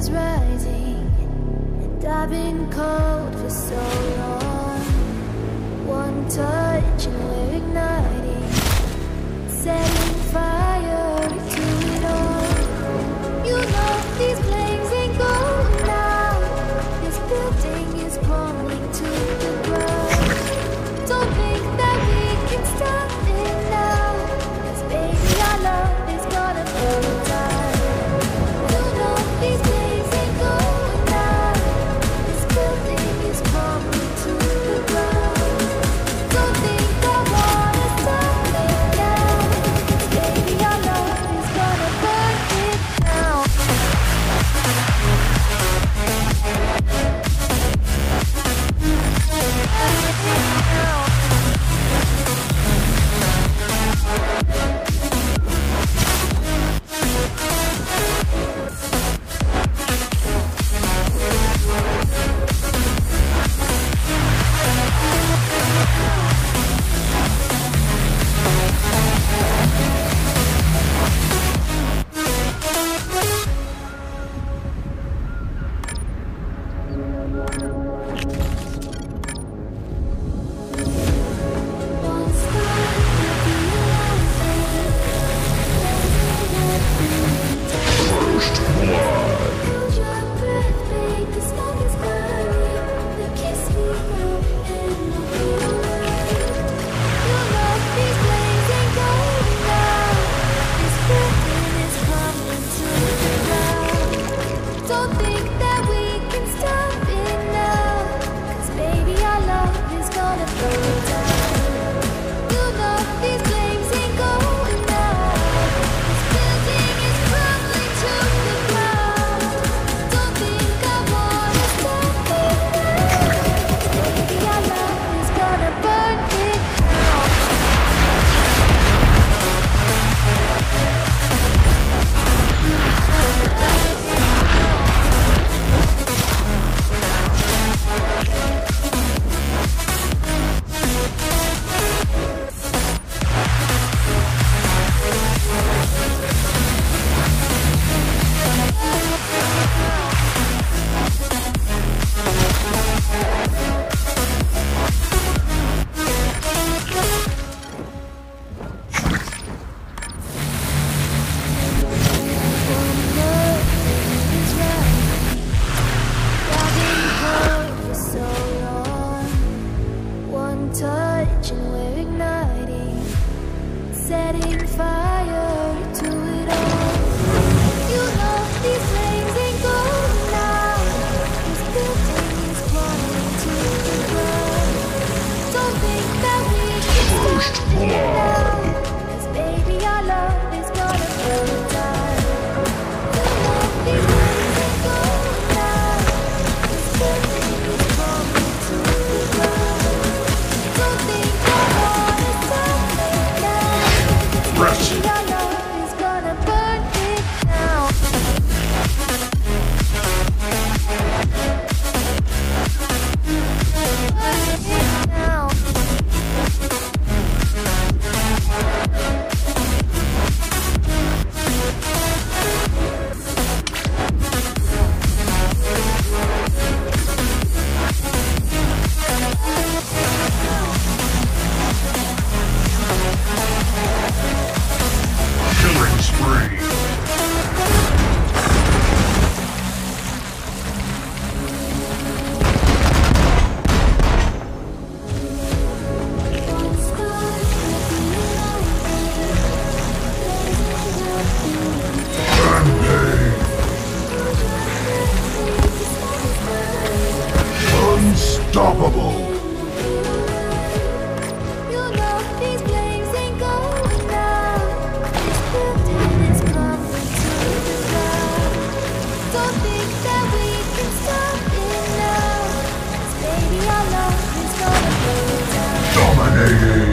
is rising, and I've been cold for so long. Come on. Hey.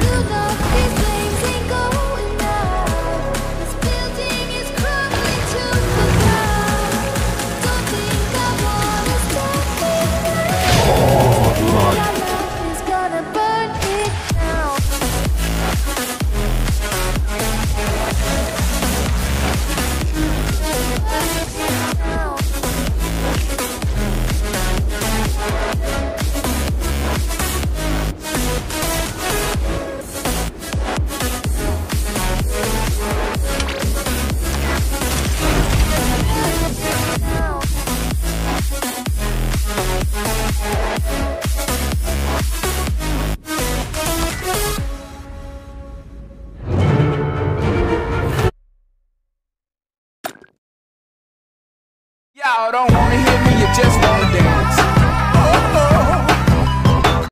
y'all don't wanna hear